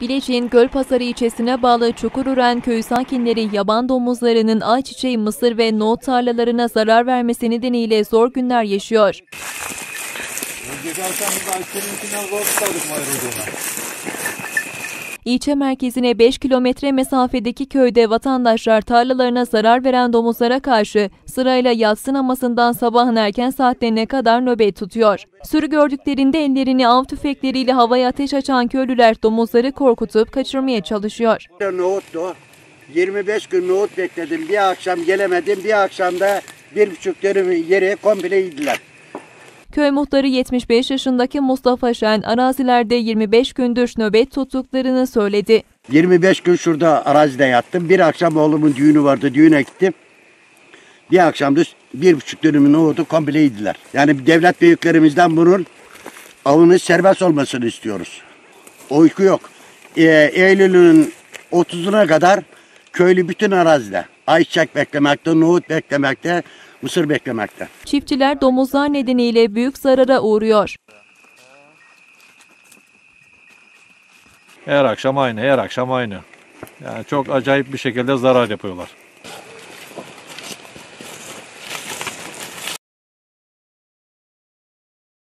Bilecik'in Gölpazarı ilçesine bağlı Çukurören köyü sakinleri yaban domuzlarının ayçiçeği, mısır ve nohut tarlalarına zarar vermesi nedeniyle zor günler yaşıyor. İlçe merkezine 5 kilometre mesafedeki köyde vatandaşlar tarlalarına zarar veren domuzlara karşı sırayla yatsı namazından sabahın erken saatlerine kadar nöbet tutuyor. Sürü gördüklerinde ellerini av tüfekleriyle havaya ateş açan köylüler domuzları korkutup kaçırmaya çalışıyor. Nohuttu. 25 gün nohut bekledim. Bir akşam gelemedim. Bir akşam da bir buçuk dönüm yeri komple yediler. Köy muhtarı 75 yaşındaki Mustafa Şen arazilerde 25 gündür nöbet tuttuklarını söyledi. 25 gün şurada arazide yattım. Bir akşam oğlumun düğünü vardı. Düğüne gittim. Bir akşamda bir buçuk dönümü nohutu komple. Yani devlet büyüklerimizden bunun avının serbest olmasını istiyoruz. Uyku yok. Ee, Eylül'ün 30'una kadar köylü bütün arazide. Ayçiçek beklemekte, nohut beklemekte, mısır beklemekte. Çiftçiler domuzlar nedeniyle büyük zarara uğruyor. Her akşam aynı, her akşam aynı. Yani çok acayip bir şekilde zarar yapıyorlar.